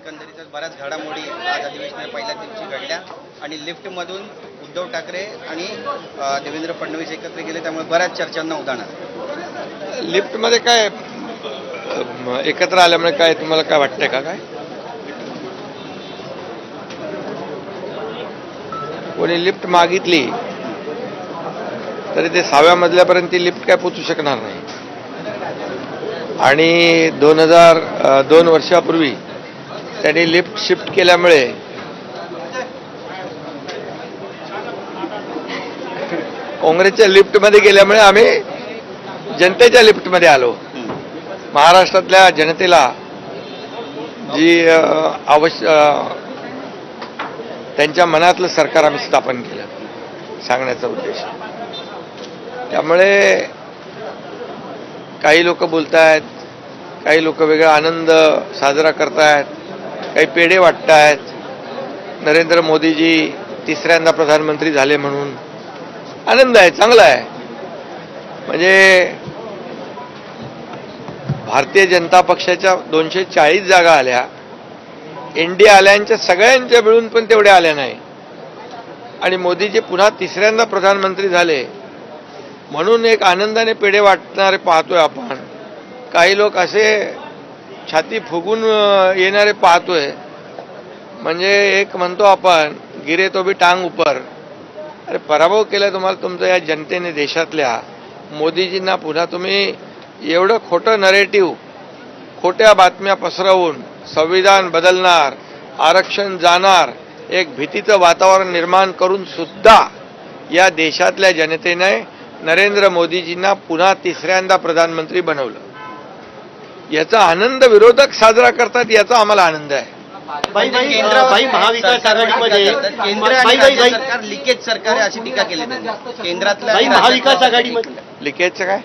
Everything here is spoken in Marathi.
एकंदरीतच बऱ्याच घडामोडी आज अधिवेशनाच्या पहिल्या दिवशी घडल्या आणि लिफ्टमधून उद्धव ठाकरे आणि देवेंद्र फडणवीस एकत्र गेले त्यामुळे बऱ्याच चर्चांना उदाहरण आलं. लिफ्टमध्ये काय एकत्र आल्यामुळे काय तुम्हाला काय वाटतंय का काय कोणी लिफ्ट मागितली तरी ते सहाव्या मजल्यापर्यंत ती लिफ्ट काय पोचू शकणार नाही आणि दोन हजार दोन वर्षापूर्वी त्यांनी लिफ्ट शिफ्ट केल्यामुळे काँग्रेसच्या लिफ्टमध्ये गेल्यामुळे आम्ही जनतेच्या लिफ्टमध्ये आलो. महाराष्ट्रातल्या जनतेला जी आवश्य त्यांच्या मनातलं सरकार आम्ही स्थापन केलं सांगण्याचा उद्देश. त्यामुळे काही लोक बोलतायत काही लोक वेगळा आनंद साजरा करतायत. काही पेढे वाटतायत. नरेंद्र मोदीजी तिसऱ्यांदा प्रधानमंत्री झाले म्हणून. आनंद आहे चांगला आहे. म्हणजे भारतीय जनता पक्षाच्या दोनशे चाळीस जागा आल्या. एनडीए आल्यांच्या सगळ्यांच्या मिळून पण तेवढ्या आल्या नाही. आणि मोदीजी पुन्हा तिसऱ्यांदा प्रधानमंत्री झाले. म्हणून एक आनंदाने पेढे वाटणारे पाहतोय आपण. काही लोक असे छाती फुगून येणारे पाहतोय. म्हणजे एक म्हणतो आपण गिरे तो बी टांग उपर. अरे पराभव केला तुम्हाला तुमचं या जनतेने देशातल्या. मोदीजींना पुन्हा तुम्ही एवढं खोटं नरेटिव्ह खोट्या बातम्या पसरवून संविधान बदलणार आरक्षण जाणार एक भीतीचं वातावरण निर्माण करून सुद्धा या देशातल्या जनतेने नरेंद्र मोदीजींना पुन्हा तिसऱ्यांदा प्रधानमंत्री बनवलं. याचा आनंद विरोधक साजरा करतात याचा आम्हाला आनंद आहे. महाविकास सरकार आघाडीमध्ये. केंद्र सरकार लिकेज सरकार आहे अशी टीका केली महाविकास आघाडीमध्ये. लिकेजचं काय?